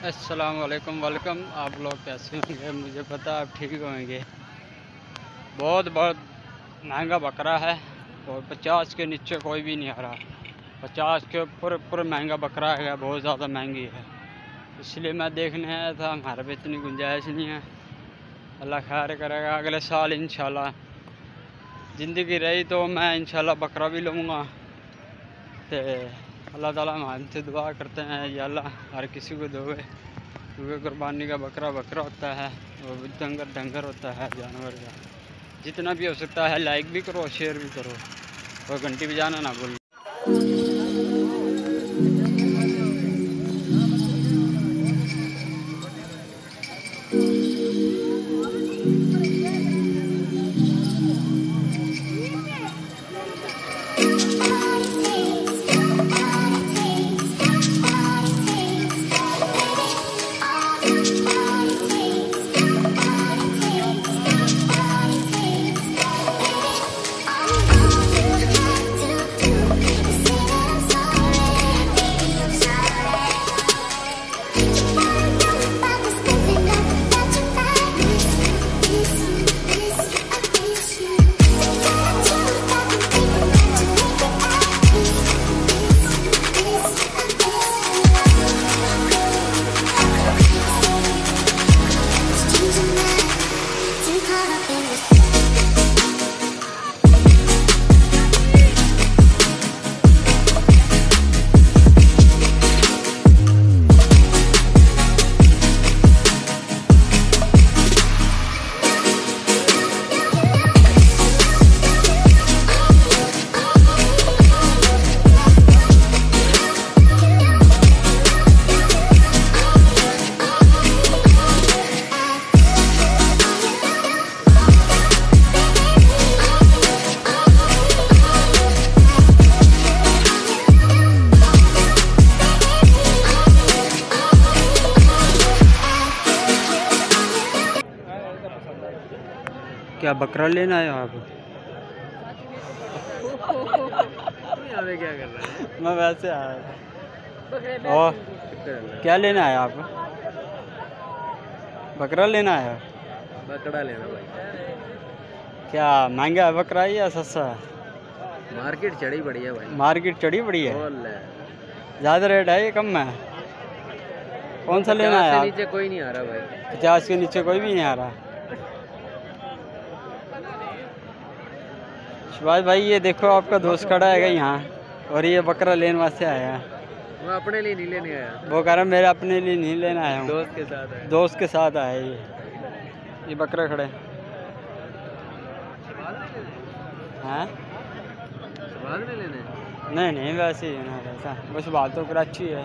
असलकम वेलकम आप लोग कैसे होंगे? मुझे पता, आप ठीक होंगे। बहुत बहुत महँगा बकरा है और पचास के नीचे कोई भी नहीं आ रहा। पचास के ऊपर ऊपर महँगा बकरा है, बहुत ज़्यादा महँगी है। इसलिए मैं देखने आया था, हमारे पे इतनी गुंजाइश नहीं है। अल्लाह खैर करेगा, अगले साल इन ज़िंदगी रही तो मैं इन बकरा भी लूँगा। तो अल्लाह ताला हम से दुआ करते हैं, या अल्लाह हर किसी को दोगे क्योंकि कुर्बानी का बकरा बकरा होता है और डंगर डंगर होता है, जानवर का। जितना भी हो सकता है लाइक भी करो शेयर भी करो। और घंटी भी जाना ना भूल। क्या बकरा लेना है आप? क्या कर रहा है? मैं वैसे आया और क्या लेना है आप? बकरा लेना है? बकरा लेना भाई। क्या महँगा है बकरा या सस्ता? है मार्केट चढ़ी पड़ी है भाई। मार्केट चढ़ी पड़ी है? ज़्यादा रेट है ये कम है? कौन सा लेना है नीचे कोई नहीं आ रहा भाई। पचास के नीचे कोई भी नहीं आ रहा। सुभाष भाई ये देखो आपका दोस्त खड़ा है यहाँ और ये बकरा लेने वास्ते आया मैं अपने लिए नहीं लेने आया। वो कह रहा मेरे अपने लिए नहीं लेना आया हूँ। दोस्त के साथ है दोस्त के साथ आया ये। ये बकरा खड़े हैं। बाद लेने नहीं नहीं वैसे ही है ना वैसा। बस बात तो कराची है।